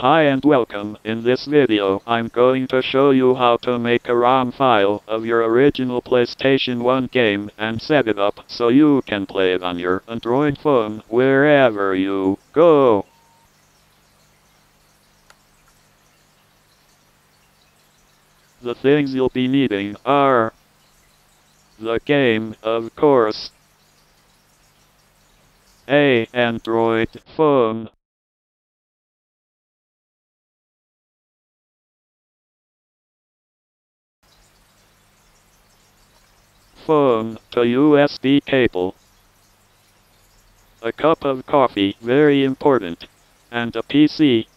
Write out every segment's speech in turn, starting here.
Hi and welcome. In this video, I'm going to show you how to make a ROM file of your original PlayStation 1 game and set it up so you can play it on your Android phone wherever you go. The things you'll be needing are the game, of course, a Android phone, phone to USB cable. A cup of coffee, very important. And a PC.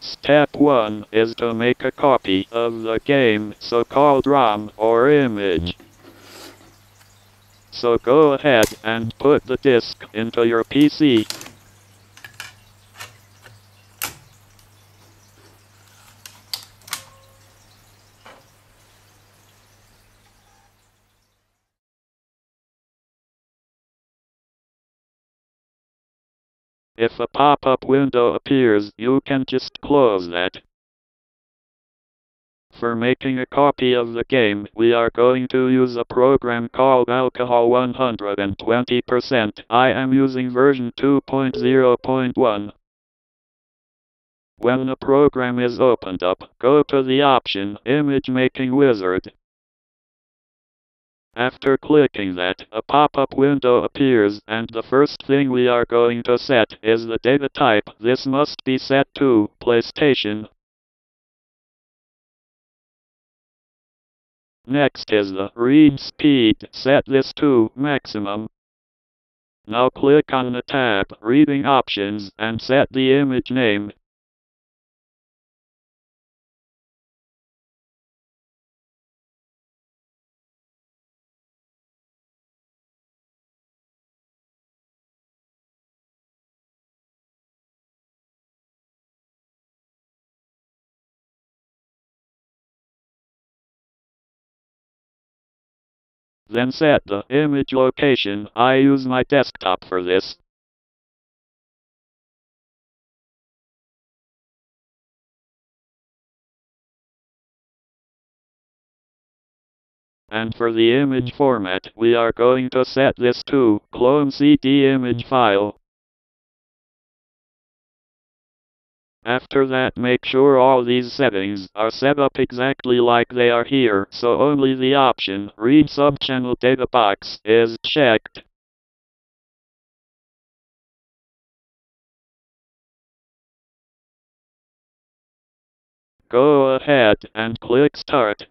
Step 1 is to make a copy of the game, so-called ROM or image. So go ahead and put the disk into your PC. If a pop-up window appears, you can just close that. For making a copy of the game, we are going to use a program called Alcohol 120%. I am using version 2.0.1. When the program is opened up, go to the option Image Making Wizard. After clicking that, a pop-up window appears and the first thing we are going to set is the data type. This must be set to PlayStation. Next is the read speed. Set this to maximum. Now click on the tab Reading Options and set the image name Then set the image location. I use my desktop for this. And for the image format, we are going to set this to clone CD image file. After that make sure all these settings are set up exactly like they are here, so only the option Read Subchannel Data Box is checked. Go ahead and click Start.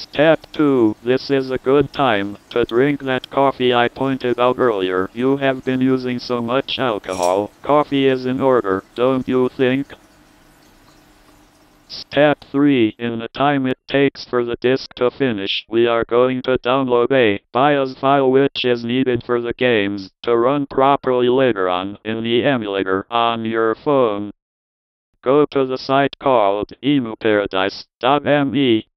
Step 2. This is a good time to drink that coffee I pointed out earlier. You have been using so much alcohol. Coffee is in order, don't you think? Step 3. In the time it takes for the disk to finish, we are going to download a BIOS file which is needed for the games to run properly later on in the emulator on your phone. Go to the site called emuparadise.me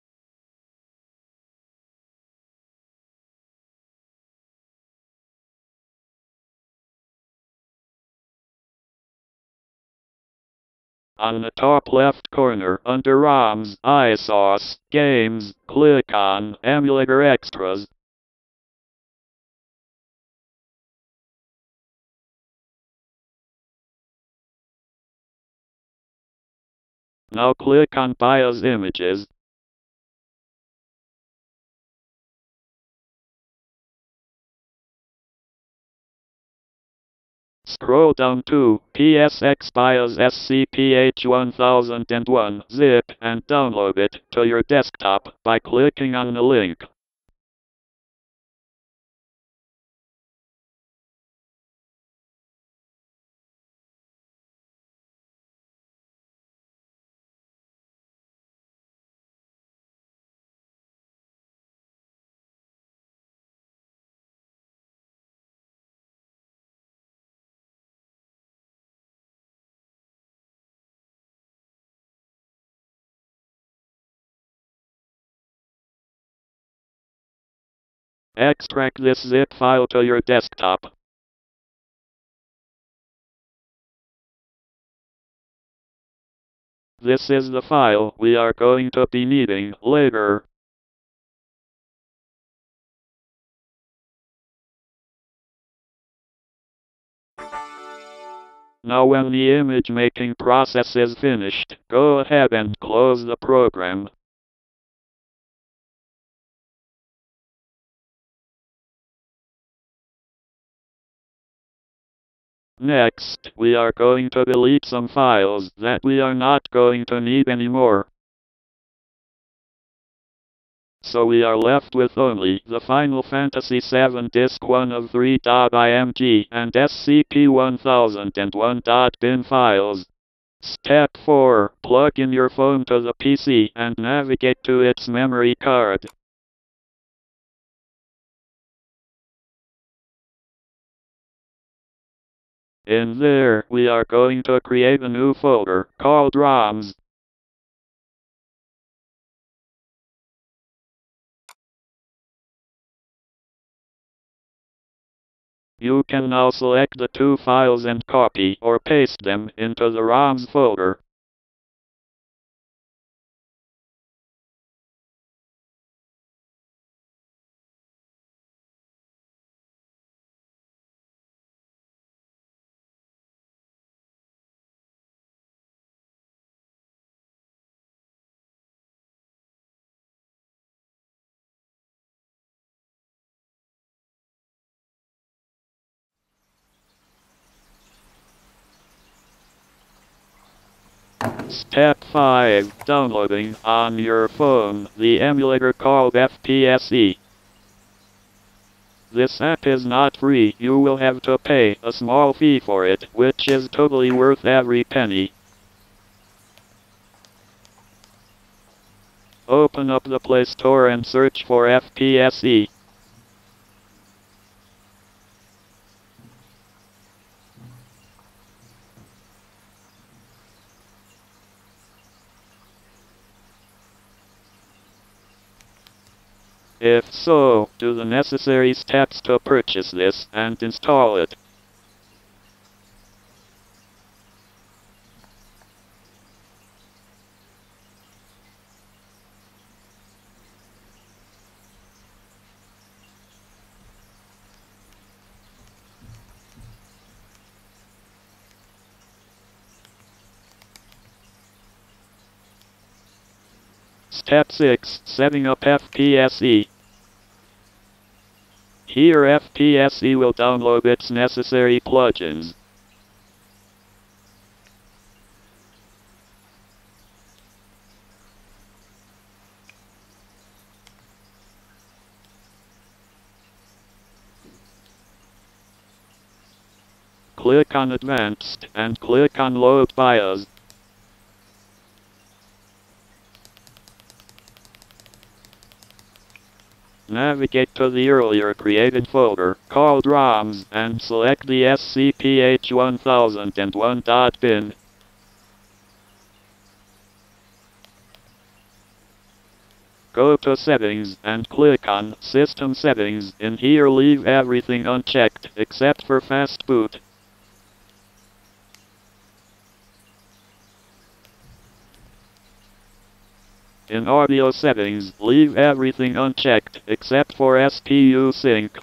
On the top left corner, under ROMs, ISOs, Games, click on Emulator Extras. Now click on BIOS Images. Scroll down to PSX BIOS SCPH1001 zip and download it to your desktop by clicking on the link. Extract this zip file to your desktop. This is the file we are going to be needing later. Now when the image making process is finished, go ahead and close the program. Next, we are going to delete some files that we are not going to need anymore. So we are left with only the Final Fantasy VII Disk 1 of 3.img and SCP-1001.bin files. Step 4. Plug in your phone to the PC and navigate to its memory card. In there, we are going to create a new folder called ROMs. You can now select the two files and copy or paste them into the ROMs folder. Step 5. Downloading on your phone the emulator called FPSE. This app is not free, you will have to pay a small fee for it, which is totally worth every penny. Open up the Play Store and search for FPSE. If so, do the necessary steps to purchase this and install it. Step 6. Setting up FPSE. Here FPSE will download its necessary plugins. Click on Advanced and click on Load BIOS. Navigate to the earlier created folder, called ROMs, and select the SCP-H1001.bin. Go to Settings and click on System Settings. In here leave everything unchecked except for Fast Boot. In audio settings, leave everything unchecked except for SPU sync.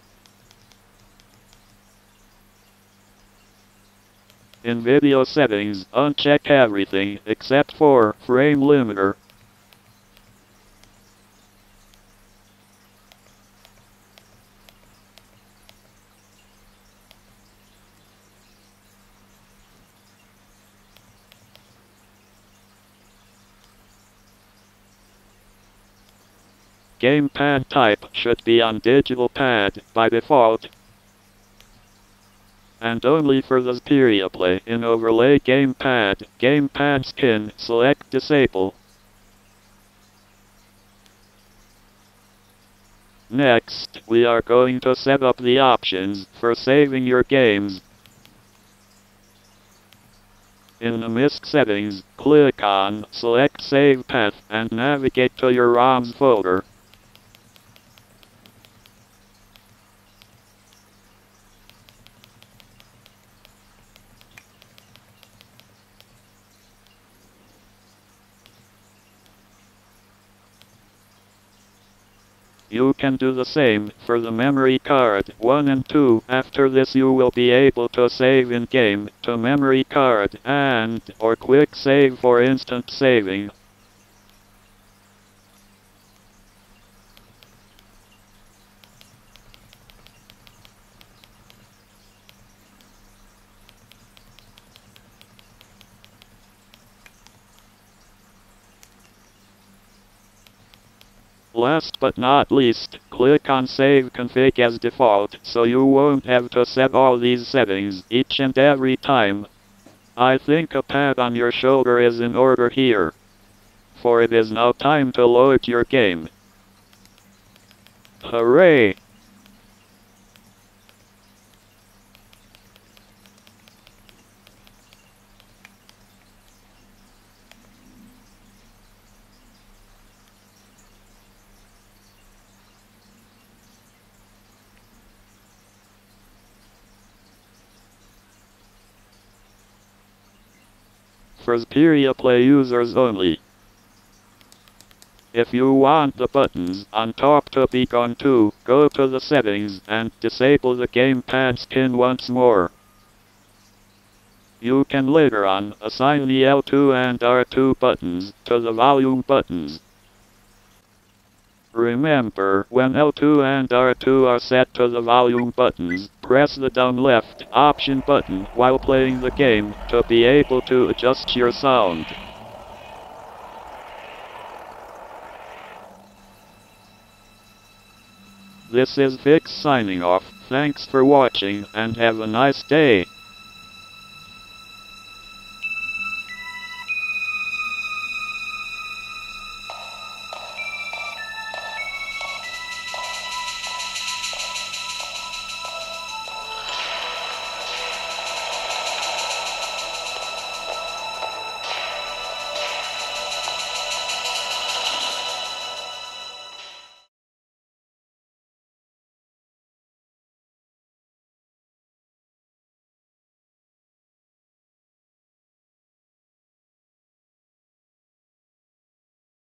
In video settings, uncheck everything except for frame limiter. Gamepad type should be on digital pad by default. And only for the Xperia Play in overlay gamepad, gamepad skin, select disable. Next, we are going to set up the options for saving your games. In the MISC settings, click on Select Save Path and navigate to your ROMs folder. Can do the same for the memory card 1 and 2. After this you will be able to save in game to memory card and or quick save for instant saving. Last but not least, click on Save Config as default, so you won't have to set all these settings each and every time. I think a pat on your shoulder is in order here. For it is now time to load your game. Hooray! For Xperia Play users only. If you want the buttons on top to be gone too, go to the settings and disable the gamepad skin once more. You can later on assign the L2 and R2 buttons to the volume buttons. Remember, when L2 and R2 are set to the volume buttons, press the down left option button while playing the game to be able to adjust your sound. This is Vic signing off, thanks for watching and have a nice day.